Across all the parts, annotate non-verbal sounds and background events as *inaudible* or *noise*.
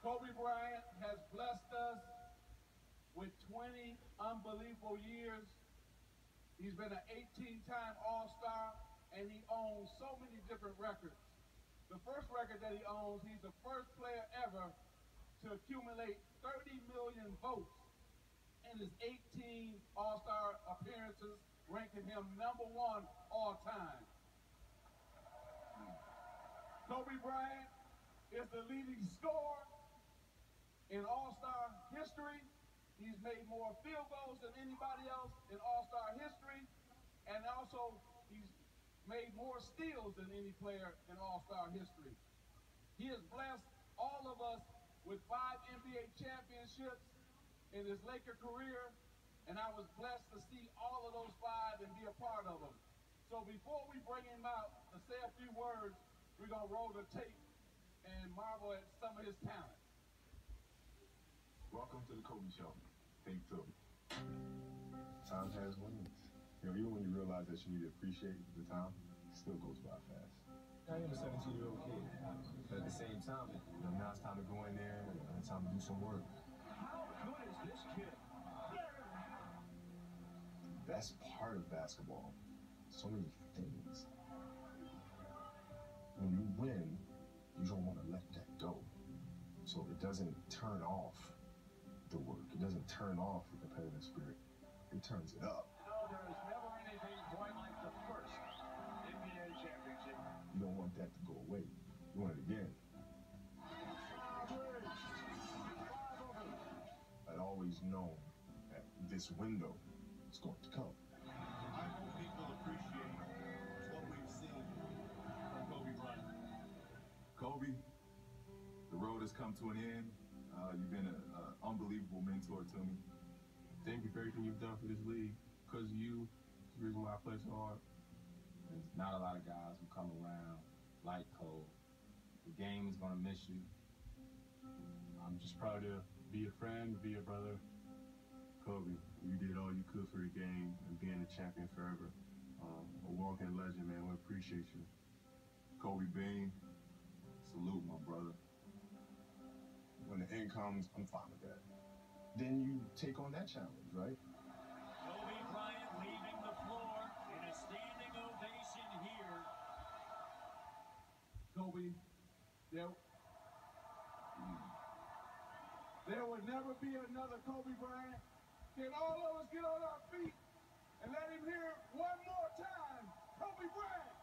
Kobe Bryant has blessed us with 20 unbelievable years. He's been an 18-time All-Star, and he owns so many different records. The first record that he owns, he's the first player ever to accumulate 30 million votes in his 18 All-Star appearances, ranking him number one all time. Kobe Bryant is the leading scorer history. He's made more field goals than anybody else in All-Star history. And also, he's made more steals than any player in All-Star history. He has blessed all of us with five NBA championships in his Laker career, and I was blessed to see all of those five and be a part of them. So before we bring him out to say a few words, we're going to roll the tape and marvel at some of his talent. Welcome to the Kobe Show. Take two. Time has wings. You know, even when you realize that you need to appreciate the time, it still goes by fast. I am a 17 year old kid, but at the same time, you know, now it's time to go in there and it's time to do some work. How good is this kid? That's part of basketball. So many things. When you win, you don't want to let that go. So it doesn't turn off the work. It doesn't turn off the competitive spirit. It turns it up. No, there is never anything quite like the first NBA championship. You don't want that to go away. You want it again. I'd always known that this window is going to come. I hope people appreciate what we've seen from Kobe Bryant. Kobe, the road has come to an end. Uh, you've been an unbelievable mentor to me. Thank you for everything you've done for this league. Because of you, the reason why I play so hard. There's not a lot of guys who come around like Cole. The game is gonna miss you. I'm just proud to be a friend, be a brother. Kobe, you did all you could for the game and being a champion forever. Um, a walking legend, man. We appreciate you. Kobe Bean, salute my brother. When the end comes, I'm fine with that. Then you take on that challenge, right? Kobe Bryant leaving the floor in a standing ovation here. Kobe, there, there will never be another Kobe Bryant. Can all of us get on our feet and let him hear one more time? Kobe Bryant.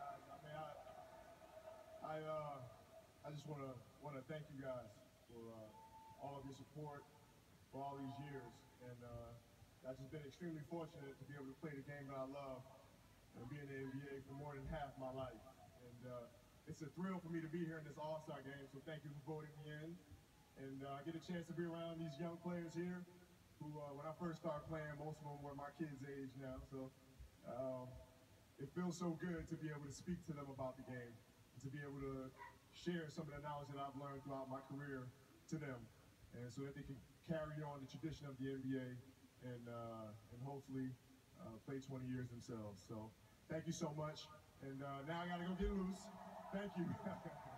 guys. I mean, I, I, uh, I just want to want to thank you guys for uh, all of your support for all these years, and uh, I've just been extremely fortunate to be able to play the game that I love and be in the NBA for more than half my life. And uh, it's a thrill for me to be here in this All-Star game. So thank you for voting me in, and uh, I get a chance to be around these young players here. Who, uh, when I first started playing, most of them were my kids' age now. So. Um, it feels so good to be able to speak to them about the game, to be able to share some of the knowledge that I've learned throughout my career to them, and so that they can carry on the tradition of the NBA and uh, and hopefully uh, play 20 years themselves. So thank you so much, and uh, now I got to go get loose. Thank you. *laughs*